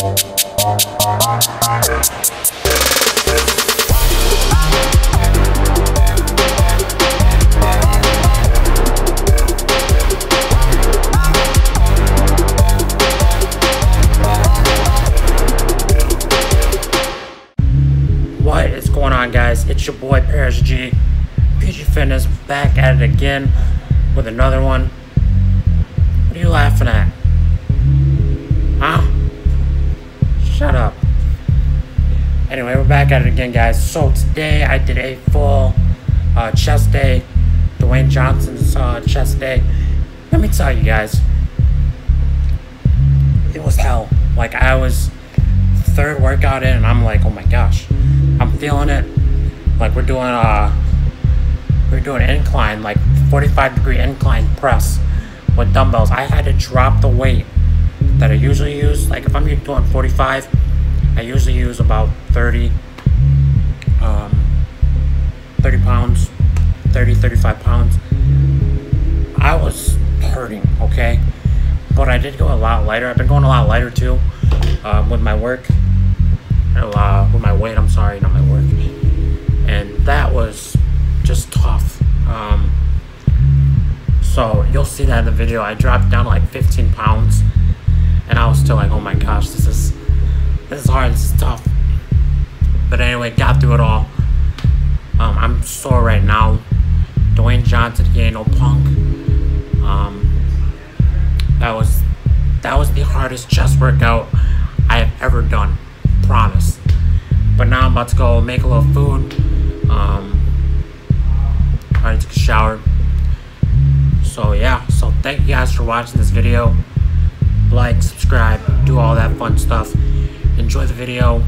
What is going on, guys? It's your boy Parys G, PG Fitness, back at it again with another one. Back at it again, guys. So today I did a full uh, chest day, Dwayne Johnson's uh, chest day. Let me tell you guys, it was hell. Like I was third workout in, and I'm like, oh my gosh, I'm feeling it. Like we're doing uh, we're doing incline, like 45 degree incline press with dumbbells. I had to drop the weight that I usually use. Like if I'm doing 45, I usually use about 30, um, 30 pounds, 30, 35 pounds. I was hurting, okay? But I did go a lot lighter. I've been going a lot lighter too, um, with my work. Uh, with my weight, I'm sorry, not my work. And that was just tough. Um, so you'll see that in the video. I dropped down like 15 pounds, and I was still like, oh my gosh, this is this is hard. This is tough. But anyway, got through it all. Um, I'm sore right now. Dwayne Johnson, he ain't no punk. Um, that was that was the hardest chest workout I have ever done. Promise. But now I'm about to go make a little food. Um, I took a shower. So yeah, so thank you guys for watching this video. Like, subscribe, do all that fun stuff. Enjoy the video.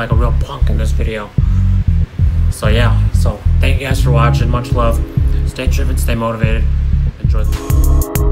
Like a real punk in this video. So yeah, so thank you guys for watching. Much love. Stay driven, stay motivated. Enjoy the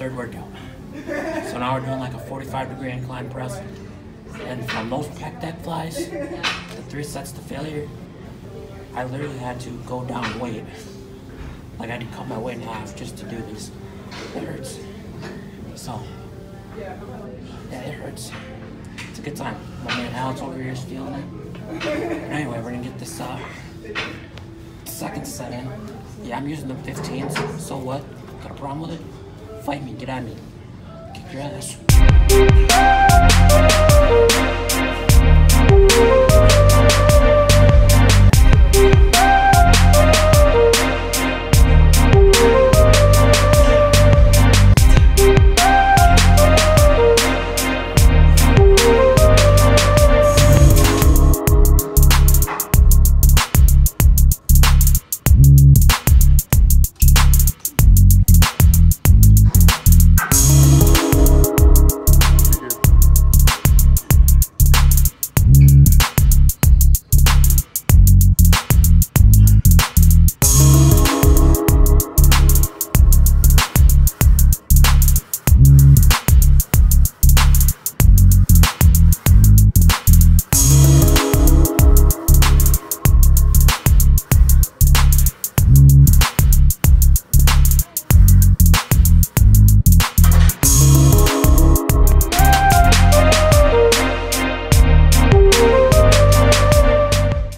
third workout. So now we're doing like a 45 degree incline press. And from those pec deck flies, the three sets to failure, I literally had to go down weight. Like I had to cut my weight in half just to do these. It hurts. So yeah, it hurts. It's a good time. My man Alex over here is feeling it. But anyway, we're gonna get this uh second set in. Yeah, I'm using the 15s. So what? Got a problem with it? Fight me, get at me. Kick your ass.